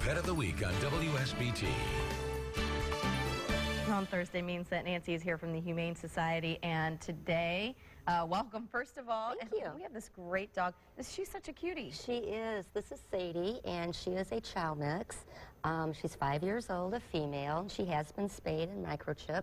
Pet of the Week on WSBT. On Thursday means that Nancy is here from the Humane Society, and today, uh, welcome first of all. Thank and you. We have this great dog. She's such a cutie. She is. This is Sadie, and she is a chow mix. Um, she's five years old, a female. She has been spayed and microchipped.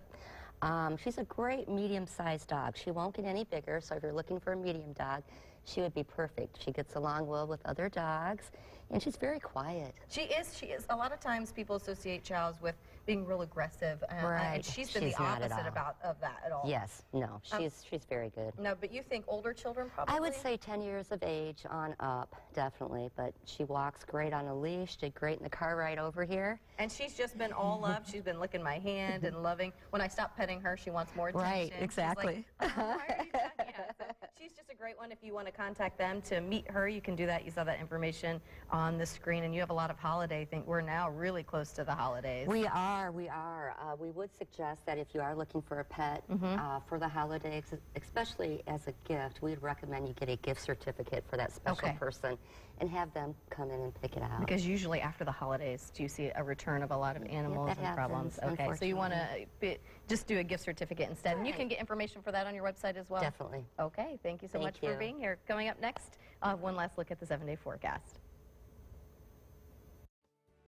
Um, she's a great medium-sized dog. She won't get any bigger, so if you're looking for a medium dog, she would be perfect. She gets along well with other dogs, and she's very quiet. She is. She is. A lot of times, people associate chows with being real aggressive, uh, and Right. she's been She's the opposite about of that at all. Yes, no, she's she's very good. No, but you think older children probably? I would say 10 years of age on up, definitely. But she walks great on a leash, did great in the car ride over here. And she's just been all love. She's been licking my hand and loving. When I stop petting her, she wants more attention. Right, exactly. like, "Oh, why are you done yet?" So she's just a great one. If you want to contact them to meet her, you can do that. You saw that information on the screen, and you have a lot of holiday things. We're now really close to the holidays. We are, we are. Uh, we would suggest that if you are looking for a pet Mm-hmm. uh, for the holidays, especially as a gift, we'd recommend you get a gift certificate for that special Okay. person and have them come in and pick it out. because usually after the holidays, do you see a return of a lot of animals that and problems? happens, Okay, so you want to just do a gift certificate instead, and you can get information for that on your website as well. Definitely. Okay, thank you so Thank much for being here. Coming up next, uh, one last look at the seven-day forecast.